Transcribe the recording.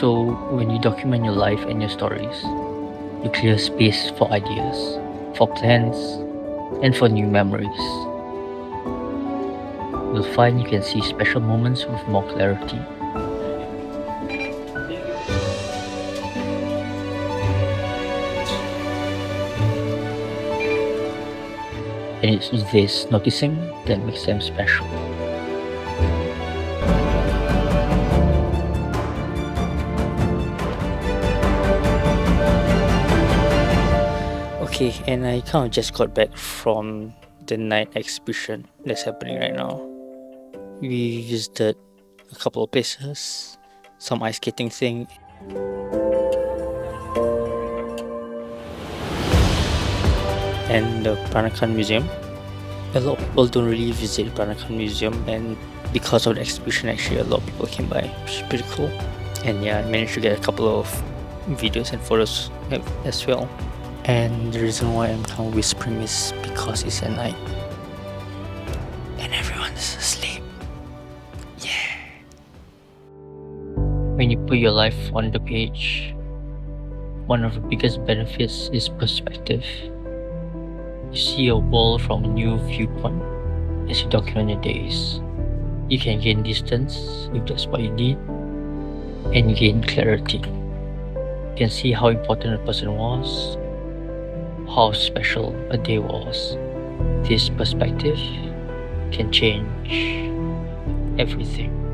So, when you document your life and your stories, you clear space for ideas, for plans, and for new memories. You'll find you can see special moments with more clarity. And it's this noticing that makes them special. Okay, and I kind of just got back from the night exhibition that's happening right now. We visited a couple of places, some ice skating thing. And the Peranakan Museum. A lot of people don't really visit Peranakan Museum and because of the exhibition actually a lot of people came by, which is pretty cool. And yeah, I managed to get a couple of videos and photos as well. And the reason why I'm of whispering is because it's at night. And everyone is asleep. Yeah. When you put your life on the page, one of the biggest benefits is perspective. You see your world from a new viewpoint as you document your days. You can gain distance if that's what you need, and gain clarity. You can see how important a person was, how special a day was. This perspective can change everything.